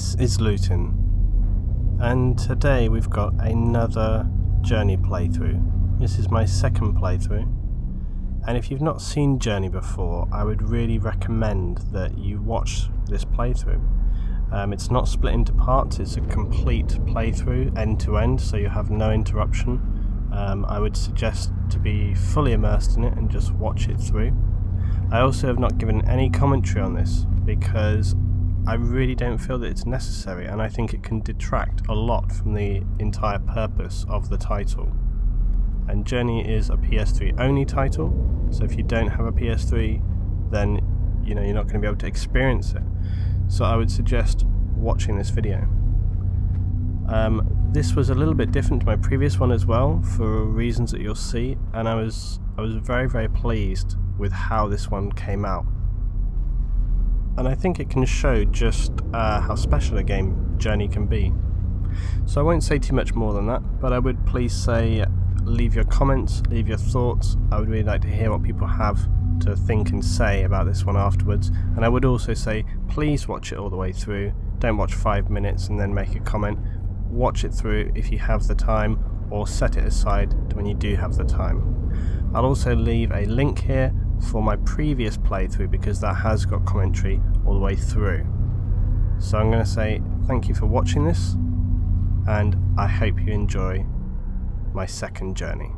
this is Luetin, and today we've got another Journey playthrough. This is my second playthrough, and if you've not seen Journey before, I would really recommend that you watch this playthrough. Um, it's not split into parts, it's a complete playthrough, end to end, so you have no interruption. Um, I would suggest to be fully immersed in it and just watch it through. I also have not given any commentary on this because I really don't feel that it's necessary and I think it can detract a lot from the entire purpose of the title. And Journey is a PS3 only title, so if you don't have a PS3 then you know you're not going to be able to experience it. So I would suggest watching this video. Um, this was a little bit different to my previous one as well for reasons that you'll see and I was I was very very pleased with how this one came out and I think it can show just uh, how special a game Journey can be. So I won't say too much more than that, but I would please say leave your comments, leave your thoughts. I would really like to hear what people have to think and say about this one afterwards. And I would also say please watch it all the way through. Don't watch five minutes and then make a comment. Watch it through if you have the time or set it aside when you do have the time. I'll also leave a link here for my previous playthrough because that has got commentary all the way through. So I'm going to say thank you for watching this and I hope you enjoy my second journey.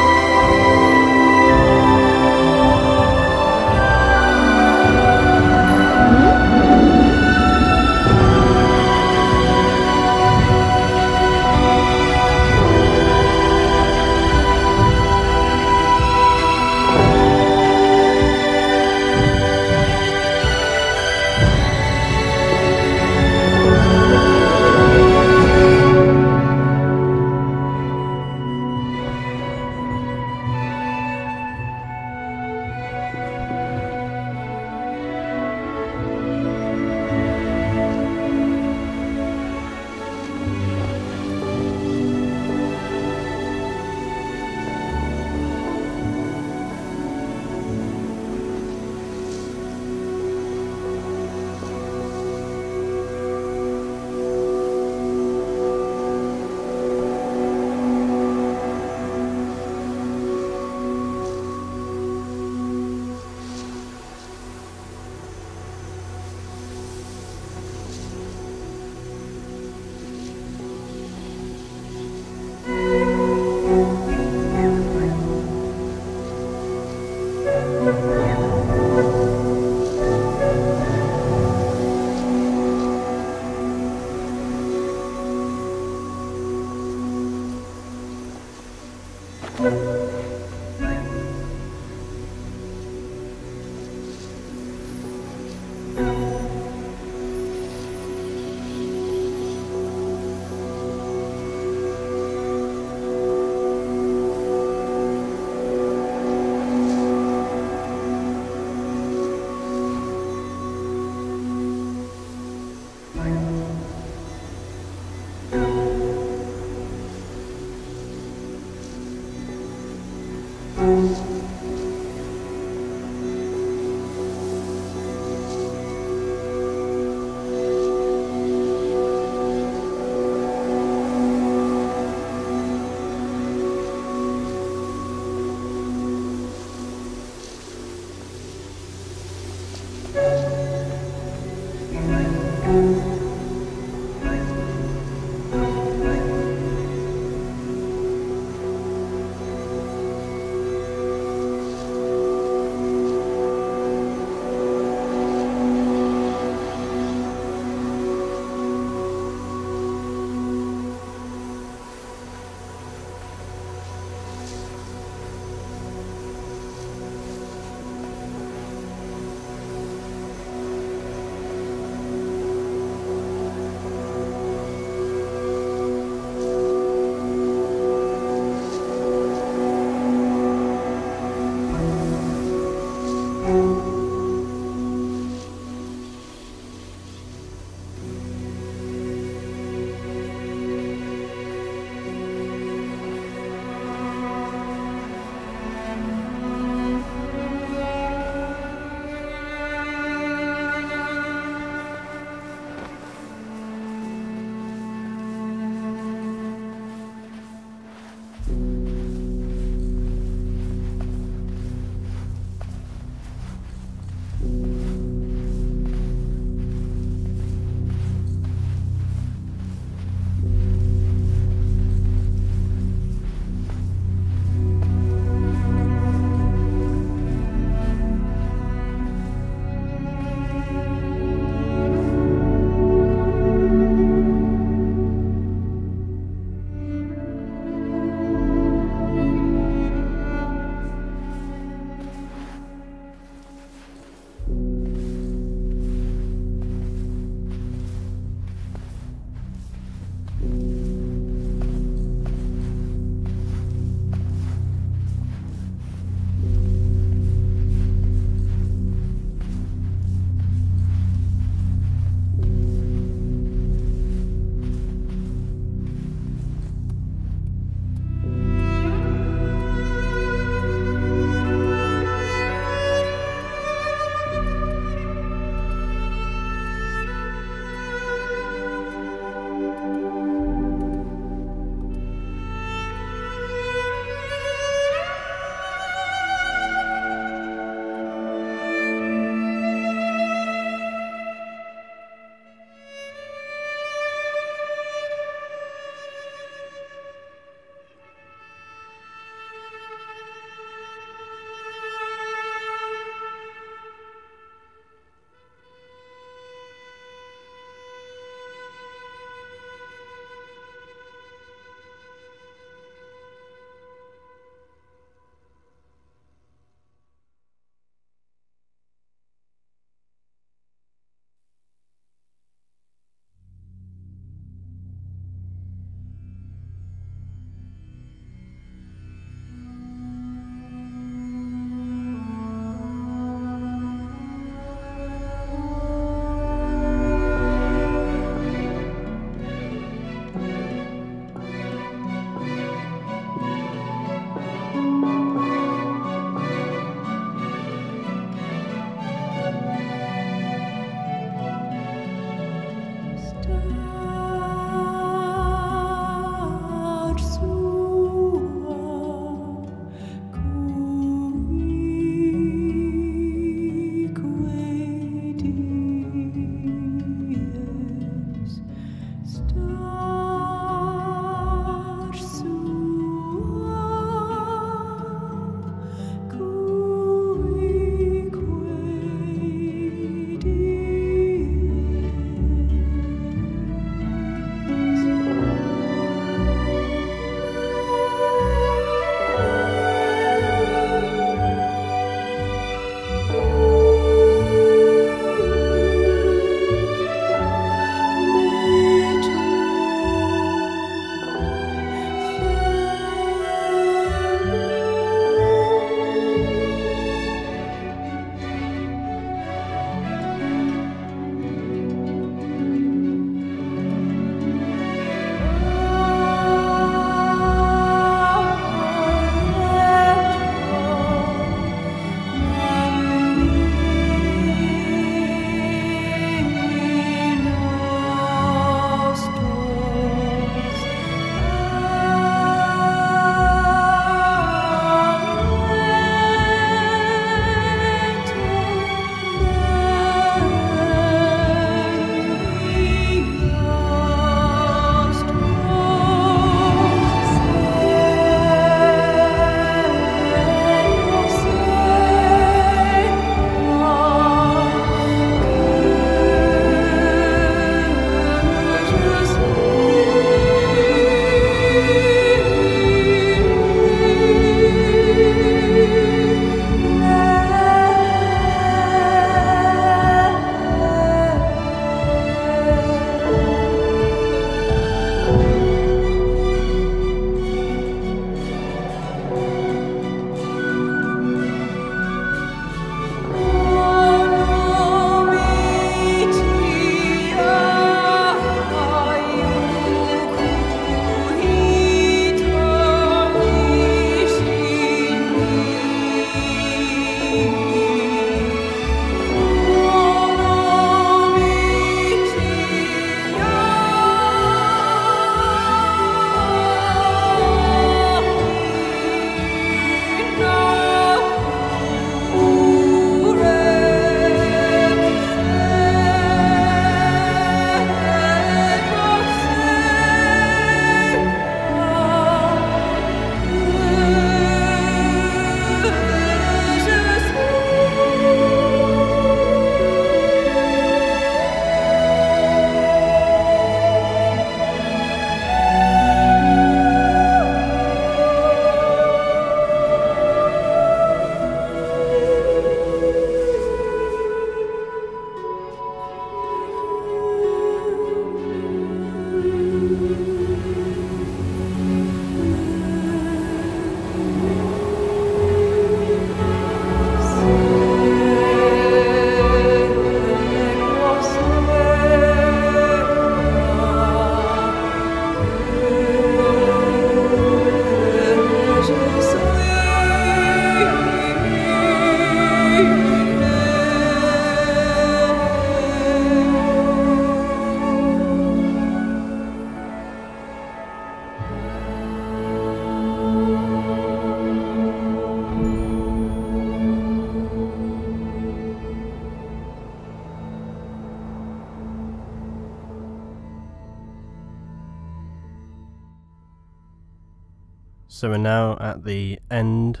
So we're now at the end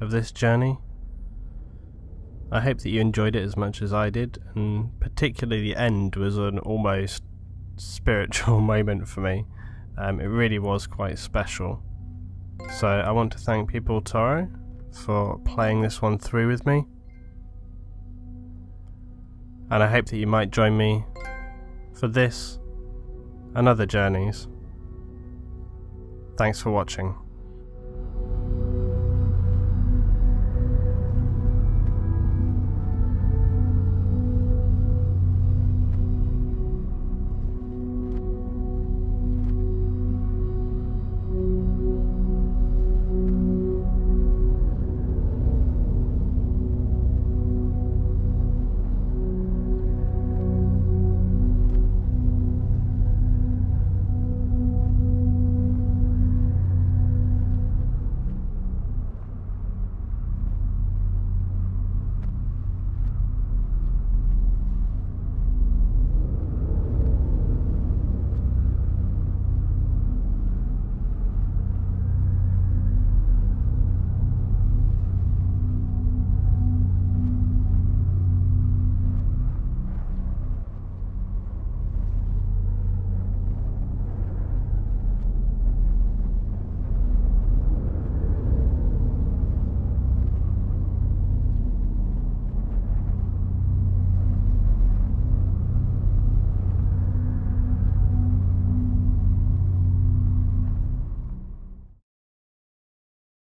of this journey. I hope that you enjoyed it as much as I did, and particularly the end was an almost spiritual moment for me. Um, it really was quite special. So I want to thank People Toro for playing this one through with me. And I hope that you might join me for this and other journeys. Thanks for watching.